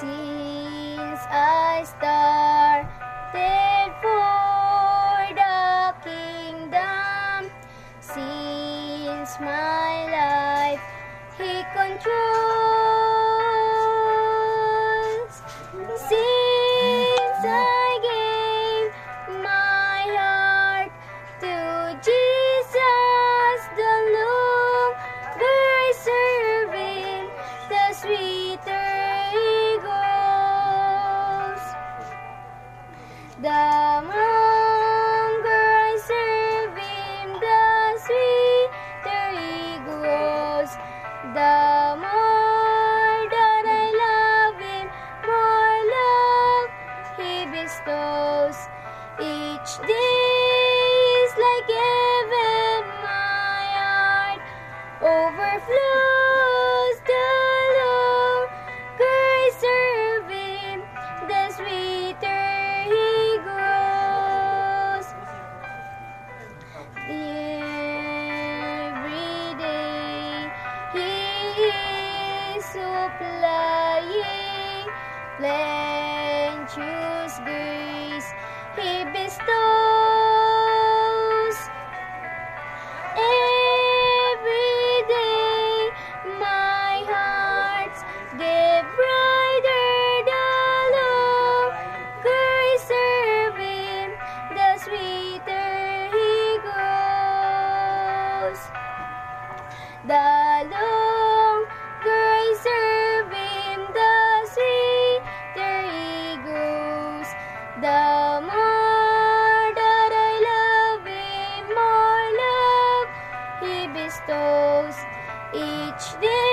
I started for the kingdom. Since my life He controls. Since I gave my heart to Jesus, the longer I serve Him, the sweeter Each day like heaven, my heart overflows. The longer I serve the sweeter He grows. Every day He is supplying plenteous grace He bestows. Every day my hearts get brighter the longer I serve the sweeter He grows. The longer Each day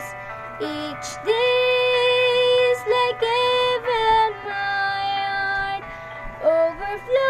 comes. Each day is like heaven, my heart overflows.